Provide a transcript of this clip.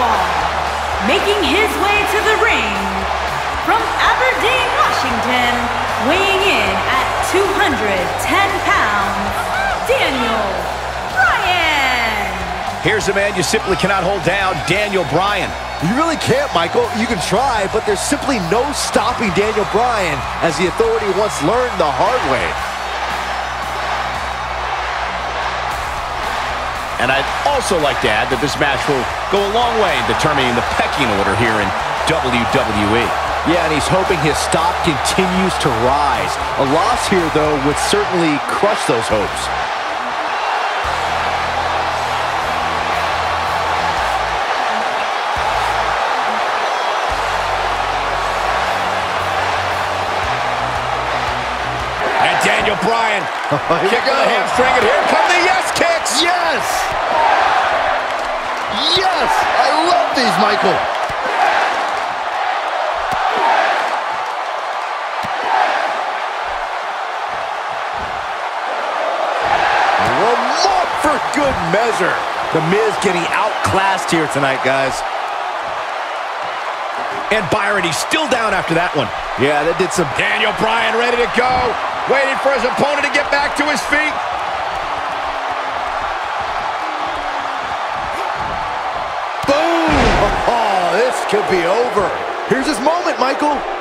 Southpaw, making his way to the ring from Aberdeen, Washington, weighing in at 210 pounds, Daniel Bryan. Here's a man you simply cannot hold down, Daniel Bryan. You really can't, Michael. You can try, but there's simply no stopping Daniel Bryan, as the authority once learned the hard way. And I'd also like to add that this match will go a long way in determining the pecking order here in WWE. Yeah, and he's hoping his stock continues to rise. A loss here, though, would certainly crush those hopes. And Daniel Bryan, oh, kick of the hamstring, and here come the yes kicks! Yes! Yes! I love these, Michael. One more for good measure. The Miz getting outclassed here tonight, guys. And Byron, he's still down after that one. Yeah, that did some... Daniel Bryan ready to go, waiting for his opponent to get back to his feet. Could be over. Here's his moment, Michael.